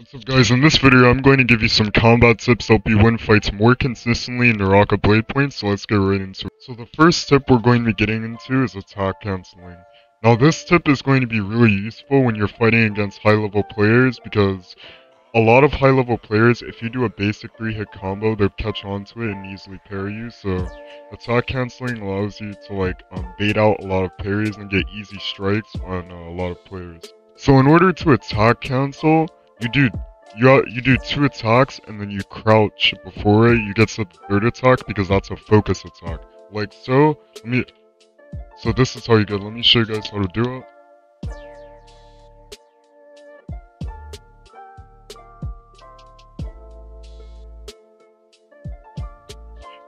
What's up guys, in this video I'm going to give you some combat tips to help you win fights more consistently in Naraka Bladepoint, so let's get right into it. So the first tip we're going to be getting into is attack cancelling. Now this tip is going to be really useful when you're fighting against high level players because a lot of high level players, if you do a basic 3 hit combo, they'll catch on to it and easily parry you, so attack cancelling allows you to like um, bait out a lot of parries and get easy strikes on uh, a lot of players. So in order to attack cancel, you do you you do two attacks and then you crouch before it. You get to the third attack because that's a focus attack. Like so. Let me. So this is how you get. Let me show you guys how to do it.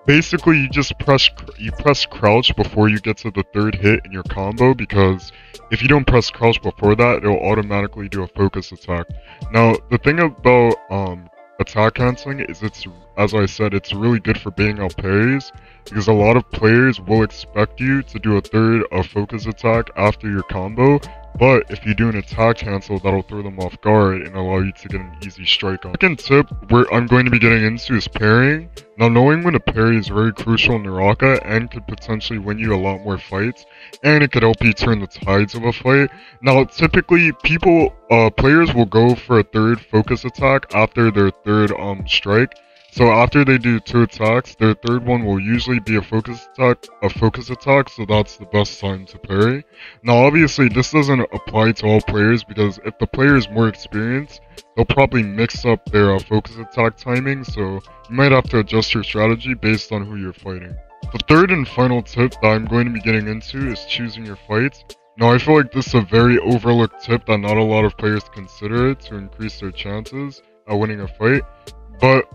Basically, you just press you press crouch before you get to the third hit in your combo because if you don't press crouch before that, it'll automatically do a focus attack. Now, the thing about um, attack canceling is it's, as I said, it's really good for being out parries because a lot of players will expect you to do a third a focus attack after your combo but if you do an attack cancel, that'll throw them off guard and allow you to get an easy strike on. Second tip where I'm going to be getting into is parrying. Now knowing when to parry is very crucial in Naraka and could potentially win you a lot more fights. And it could help you turn the tides of a fight. Now typically people, uh, players will go for a third focus attack after their third um strike. So after they do two attacks, their third one will usually be a focus attack, a focus attack, so that's the best time to parry. Now obviously this doesn't apply to all players because if the player is more experienced, they'll probably mix up their uh, focus attack timing, so you might have to adjust your strategy based on who you're fighting. The third and final tip that I'm going to be getting into is choosing your fights. Now I feel like this is a very overlooked tip that not a lot of players consider it to increase their chances at winning a fight.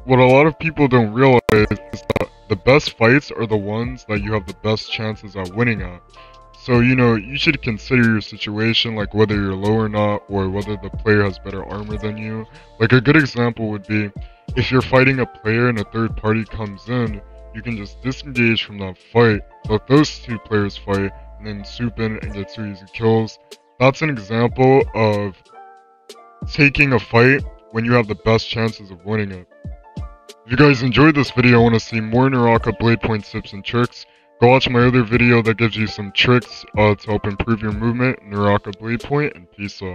What a lot of people don't realize is that the best fights are the ones that you have the best chances at winning at. So, you know, you should consider your situation, like whether you're low or not, or whether the player has better armor than you. Like a good example would be, if you're fighting a player and a third party comes in, you can just disengage from that fight, let those two players fight, and then swoop in and get two easy kills. That's an example of taking a fight when you have the best chances of winning it. If you guys enjoyed this video. And want to see more Naraka Bladepoint tips and tricks, go watch my other video that gives you some tricks uh, to help improve your movement. Naraka Bladepoint, and peace out.